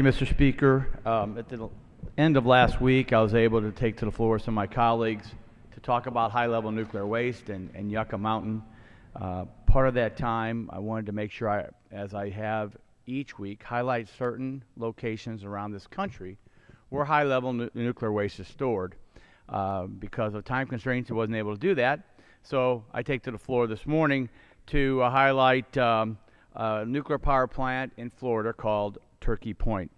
you, Mr. Speaker. Um, at the end of last week, I was able to take to the floor some of my colleagues to talk about high-level nuclear waste and, and Yucca Mountain. Uh, part of that time, I wanted to make sure, I, as I have each week, highlight certain locations around this country where high-level nu nuclear waste is stored. Uh, because of time constraints, I wasn't able to do that. So I take to the floor this morning to uh, highlight um, a nuclear power plant in Florida called Turkey Point.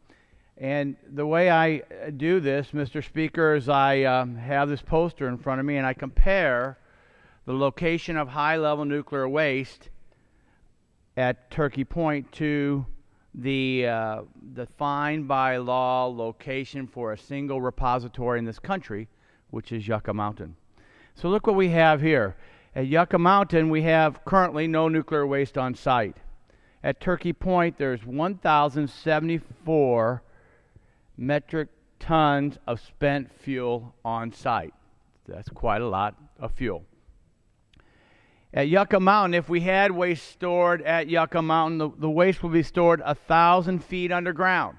And the way I uh, do this, Mr. Speaker, is I um, have this poster in front of me and I compare the location of high level nuclear waste at Turkey Point to the uh, defined by law location for a single repository in this country, which is Yucca Mountain. So look what we have here. At Yucca Mountain, we have currently no nuclear waste on site. At Turkey Point, there's 1,074 metric tons of spent fuel on site. That's quite a lot of fuel. At Yucca Mountain, if we had waste stored at Yucca Mountain, the, the waste would be stored a thousand feet underground.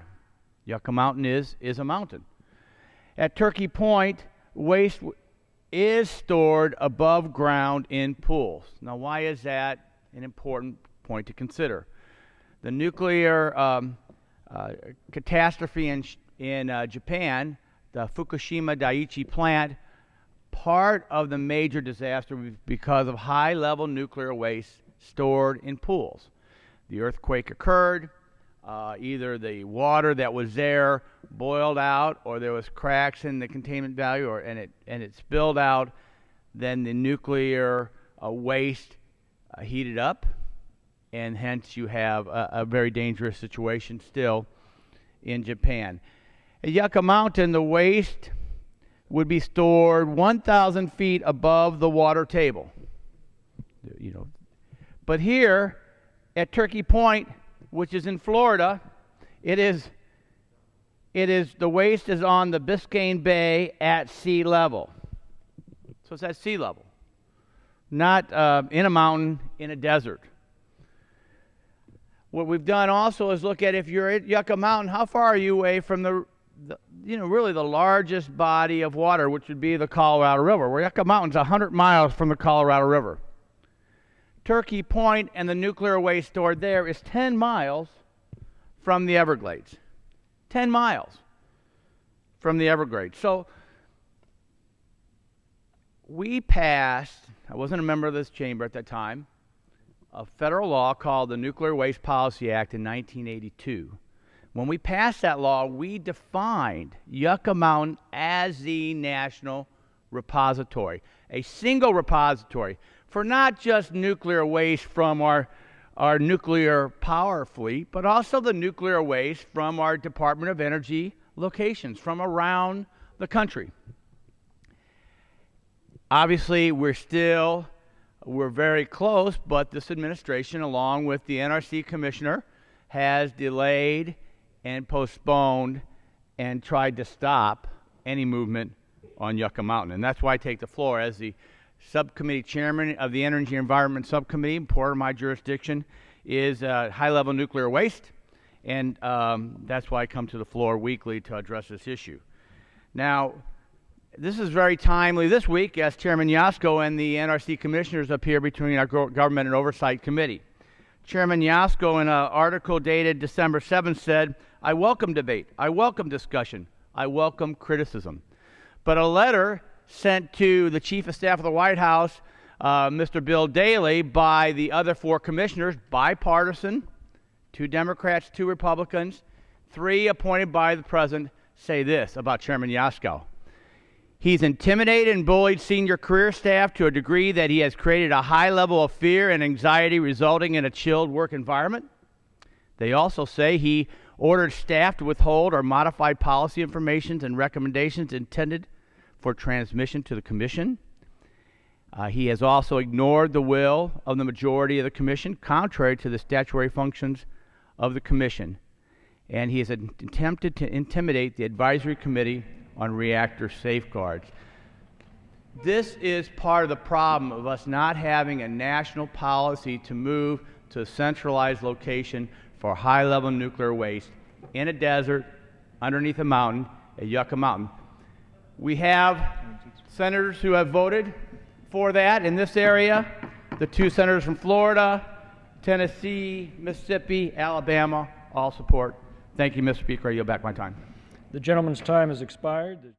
Yucca Mountain is, is a mountain. At Turkey Point, waste is stored above ground in pools. Now, why is that an important point to consider? The nuclear um, uh, catastrophe in, in uh, Japan, the Fukushima Daiichi plant, part of the major disaster was because of high level nuclear waste stored in pools. The earthquake occurred, uh, either the water that was there boiled out or there was cracks in the containment value or, and, it, and it spilled out, then the nuclear uh, waste uh, heated up, and hence you have a, a very dangerous situation still in Japan. At Yucca Mountain, the waste would be stored 1,000 feet above the water table. You know, but here at Turkey Point, which is in Florida, it is it is the waste is on the Biscayne Bay at sea level. So it's at sea level, not uh, in a mountain in a desert. What we've done also is look at if you're at Yucca Mountain, how far are you away from the the, you know, really the largest body of water, which would be the Colorado River. Where Yucca Mountain's 100 miles from the Colorado River. Turkey Point and the nuclear waste stored there is 10 miles from the Everglades. 10 miles from the Everglades. So we passed, I wasn't a member of this chamber at that time, a federal law called the Nuclear Waste Policy Act in 1982 when we passed that law, we defined Yucca Mountain as the national repository, a single repository for not just nuclear waste from our, our nuclear power fleet, but also the nuclear waste from our Department of Energy locations from around the country. Obviously, we're still we're very close, but this administration, along with the NRC commissioner, has delayed and postponed and tried to stop any movement on Yucca Mountain. And that's why I take the floor as the subcommittee chairman of the Energy and Environment Subcommittee. Part of my jurisdiction is uh, high level nuclear waste, and um, that's why I come to the floor weekly to address this issue. Now, this is very timely this week as Chairman Jaczko and the NRC commissioners appear between our Government and Oversight Committee. Chairman Jaczko, in an article dated December 7th, said, I welcome debate. I welcome discussion. I welcome criticism. But a letter sent to the Chief of Staff of the White House, uh, Mr. Bill Daley, by the other four commissioners, bipartisan, two Democrats, two Republicans, three appointed by the President, say this about Chairman Jaczko. He's intimidated and bullied senior career staff to a degree that he has created a high level of fear and anxiety, resulting in a chilled work environment. They also say he ordered staff to withhold or modify policy information and recommendations intended for transmission to the Commission. Uh, he has also ignored the will of the majority of the Commission, contrary to the statutory functions of the Commission. And he has attempted to intimidate the Advisory Committee on Reactor Safeguards. This is part of the problem of us not having a national policy to move to a centralized location for high level nuclear waste in a desert underneath a mountain at Yucca Mountain. We have senators who have voted for that in this area. The two senators from Florida, Tennessee, Mississippi, Alabama all support. Thank you, Mr. Speaker. I yield back my time. The gentleman's time has expired.